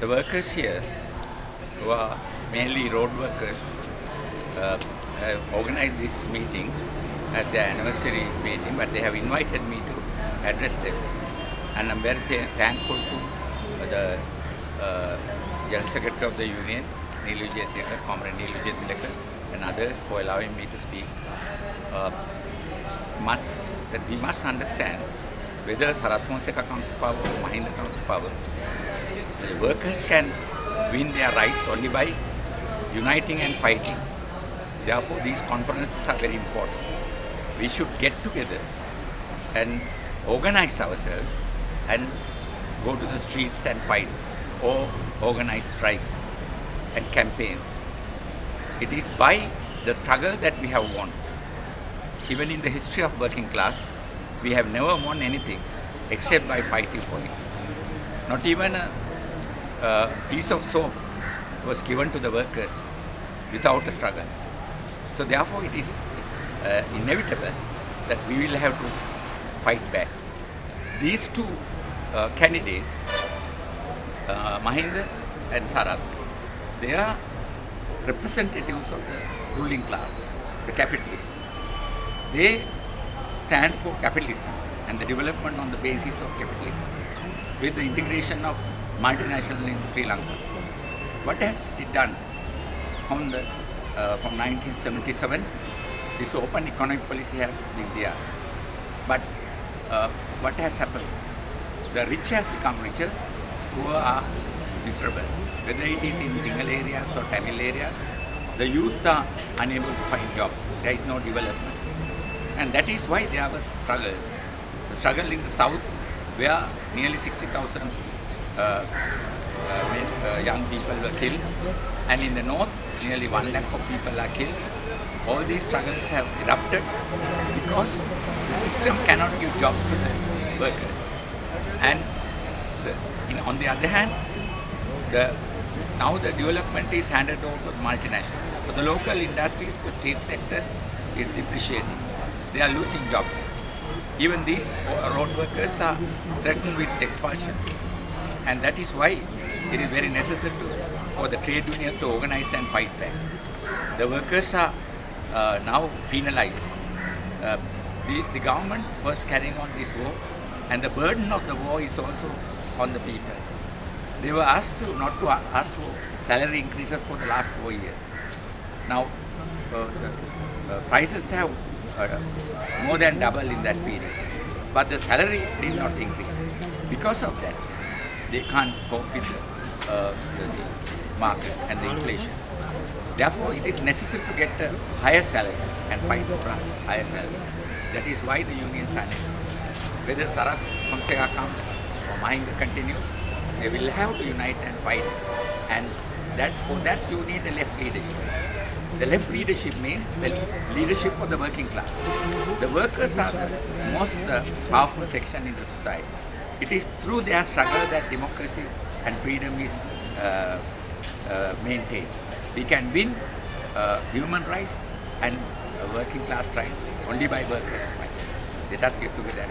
the workers here, who are mainly road workers, uh, have organized this meeting at their anniversary meeting, but they have invited me to address them. And I'm very th- thankful to the uh, General Secretary of the Union, Neelu Vijay Tilakar, Comrade Neelu Vijay Tilakar, and others for allowing me to speak. Uh, must, that we must understand whether Sarath Fonseca comes to power or Mahinda comes to power, the workers can win their rights only by uniting and fighting. Therefore, these conferences are very important. We should get together and organize ourselves and go to the streets and fight or organize strikes and campaigns. It is by the struggle that we have won. Even in the history of working class, we have never won anything except by fighting for it. Not even a, a piece of soap was given to the workers without a struggle. So therefore, it is uh, inevitable that we will have to fight back. These two uh, candidates, uh, Mahinda and Sarath, they are representatives of the ruling class, the capitalists. They stand for capitalism and the development on the basis of capitalism with the integration of multinational into Sri Lanka. What has it done from the uh, from 1977? This open economic policy has been there, but uh, what has happened? The rich has become richer, poor are miserable. Whether it is in Sinhala areas or Tamil areas, the youth are unable to find jobs. There is no development. And that is why there were struggles. The struggle in the south, where nearly 60,000 uh, uh, uh, young people were killed, and in the north, nearly 1 lakh of people are killed. All these struggles have erupted because the system cannot give jobs to the workers. And the, in, on the other hand, the, now the development is handed over to the multinational. So the local industries, the state sector is depreciating. They are losing jobs. Even these road workers are threatened with expulsion. And that is why it is very necessary for the trade unions to organize and fight back. The workers are uh, now penalized. Uh, the, the government was carrying on this war and the burden of the war is also on the people. They were asked to not to ask for salary increases for the last four years. Now, uh, the uh, prices have more than double in that period, but the salary did not increase. Because of that, they can't cope with the, uh, the, market and the inflation. Therefore, it is necessary to get a higher salary and fight for a higher salary. That is why the unions are. Whether Sarath Fonseca comes or Mahinda continues, they will have to unite and fight. And that for that you need a left leadership. The left leadership means the leadership of the working class. The workers are the most uh, powerful section in the society. It is through their struggle that democracy and freedom is uh, uh, maintained. We can win uh, human rights and working class rights only by workers'. Let us get together.